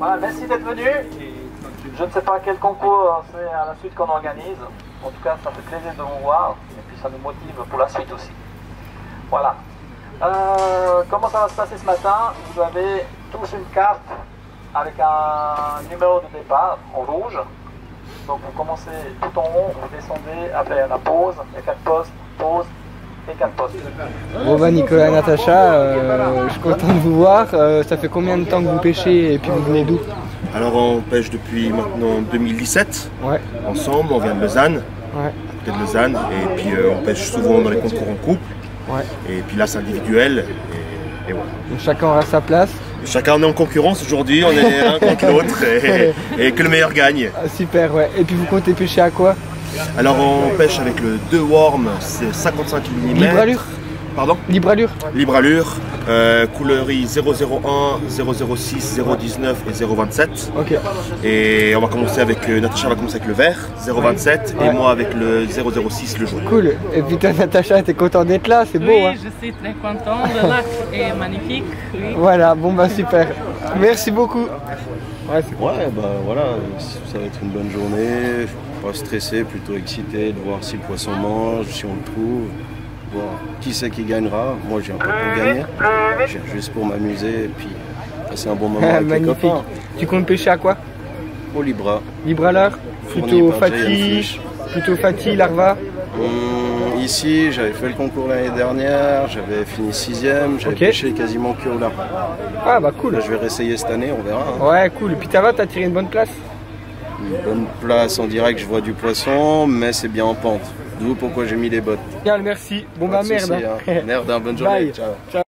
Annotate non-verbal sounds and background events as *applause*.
Merci d'être venu. Je ne sais pas quel concours c'est à la suite qu'on organise. En tout cas, ça fait plaisir de vous voir et puis ça nous motive pour la suite aussi. Voilà. Euh, comment ça va se passer ce matin? Vous avez tous une carte avec un numéro de départ en rouge. Donc vous commencez tout en haut, vous descendez après la pause, les quatre postes, pause. Bon bah Nicolas, Natacha, euh, je suis content de vous voir. Euh, ça fait combien de temps que vous pêchez et puis vous venez d'où Alors on pêche depuis maintenant 2017 Ouais, ensemble, on vient de Lausanne, ouais, à côté de Lausanne, et puis euh, on pêche souvent dans les concours en couple, ouais. et puis là c'est individuel, et, et voilà. Donc chacun aura sa place. Chacun est en concurrence aujourd'hui, on est l'un contre l'autre, et, et que le meilleur gagne. Ah, super, ouais. Et puis vous comptez pêcher à quoi? Alors on pêche avec le 2 worm, c'est 55 mm. Libre allure Pardon? Libre allure Libre allure, euh, coulerie 001, 006, 019 et 027. Ok. Et on va commencer avec, euh, Natacha va commencer avec le vert, 027, Ouais. et moi avec le 006, le jaune. Cool. Et puis toi Natacha, t'es content d'être là, c'est beau oui, hein je suis très content. Le lac est magnifique. Oui. Voilà, bon bah super. Merci beaucoup. Ouais, bah voilà, ça va être une bonne journée. Pas stressé, plutôt excité de voir si le poisson mange, si on le trouve. Voir qui c'est qui gagnera. Moi, j'ai un peu pour gagner. J'ai juste pour m'amuser et puis passer un bon moment avec les magnifique. copains. Tu comptes pêcher à quoi? Au Libra. Libre à l'heure Plutôt Fatih. Plutôt Fatih, Larva Hum, ici, j'avais fait le concours l'année dernière, j'avais fini sixième, j'avais pêché quasiment que au lard. Ah bah cool. Là, je vais réessayer cette année, on verra. hein. Ouais, cool. Et puis t'as t'as tiré une bonne place? Une bonne place en direct, je vois du poisson, mais c'est bien en pente. D'où pourquoi j'ai mis les bottes. Bien, merci. Bon bah Pas merde. souci, hein. hein. Merde, hein, bonne *laughs* journée. Bye. Ciao. Ciao.